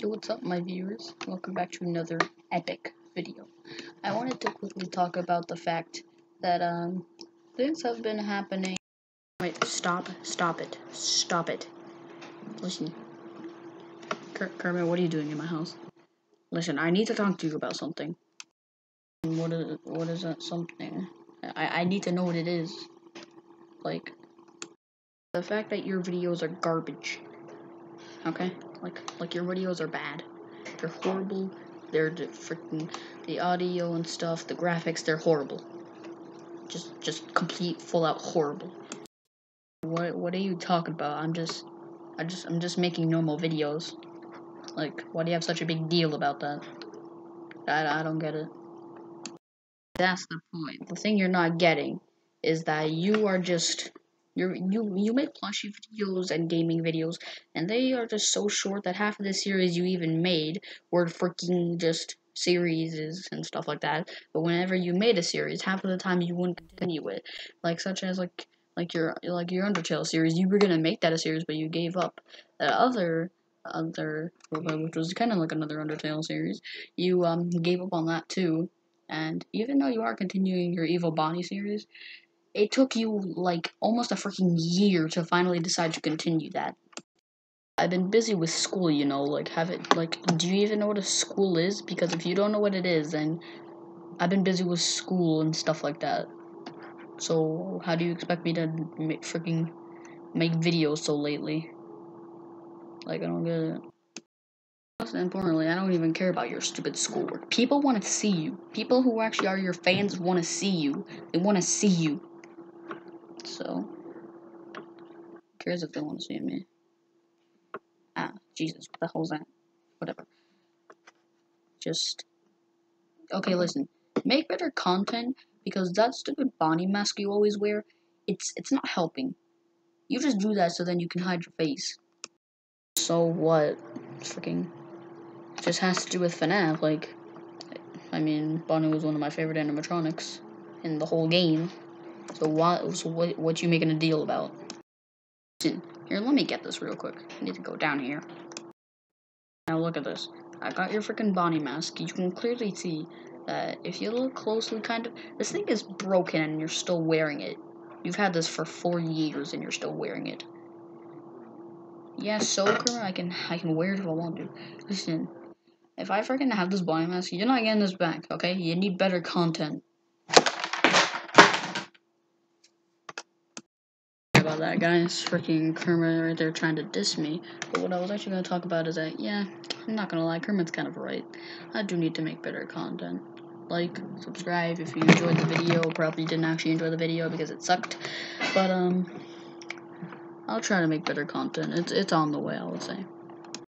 Yo, what's up, my viewers? Welcome back to another epic video. I wanted to quickly talk about the fact that, um, things have been happening. Wait, stop, stop it, stop it. Listen. Ker Kermit, what are you doing in my house? Listen, I need to talk to you about something. What is, what is that something? I, I need to know what it is. Like, the fact that your videos are garbage. Okay? Like, like your videos are bad. They're horrible. They're the freaking the audio and stuff, the graphics, they're horrible. Just, just complete, full out horrible. What, what are you talking about? I'm just, I just, I'm just making normal videos. Like, why do you have such a big deal about that? I, I don't get it. That's the point. The thing you're not getting is that you are just you you you make plushie videos and gaming videos, and they are just so short that half of the series you even made were freaking just series and stuff like that. But whenever you made a series, half of the time you wouldn't continue it, like such as like like your like your Undertale series. You were gonna make that a series, but you gave up. That other other which was kind of like another Undertale series, you um gave up on that too. And even though you are continuing your Evil Bonnie series, it took you like almost a freaking year to finally decide to continue that. I've been busy with school, you know, like have it like do you even know what a school is? Because if you don't know what it is, then I've been busy with school and stuff like that. So how do you expect me to make freaking make videos so lately? Like I don't get it. Most importantly, I don't even care about your stupid schoolwork. People want to see you. People who actually are your fans want to see you. They want to see you. So, who cares if they want to see me? Ah, Jesus, what the hell's that? Whatever. Just, okay, listen. Make better content because that stupid Bonnie mask you always wear, it's it's not helping. You just do that so then you can hide your face. So what? Freaking, just has to do with FNAF. Like, I mean, Bonnie was one of my favorite animatronics in the whole game. So what? So what? What you making a deal about? Listen, here, let me get this real quick. I need to go down here. Now look at this. I got your freaking Bonnie mask. You can clearly see that if you look closely, kind of, this thing is broken and you're still wearing it. You've had this for four years and you're still wearing it. Yeah, so I can I can wear it if I want to. Listen, if I freaking have this Bonnie mask, you're not getting this back. Okay, you need better content. About that, guys. Freaking Kermit right there trying to diss me. But what I was actually going to talk about is that, yeah, I'm not going to lie, Kermit's kind of right. I do need to make better content. Like, subscribe if you enjoyed the video. Probably didn't actually enjoy the video because it sucked. But, um, I'll try to make better content. It's, it's on the way, I would say.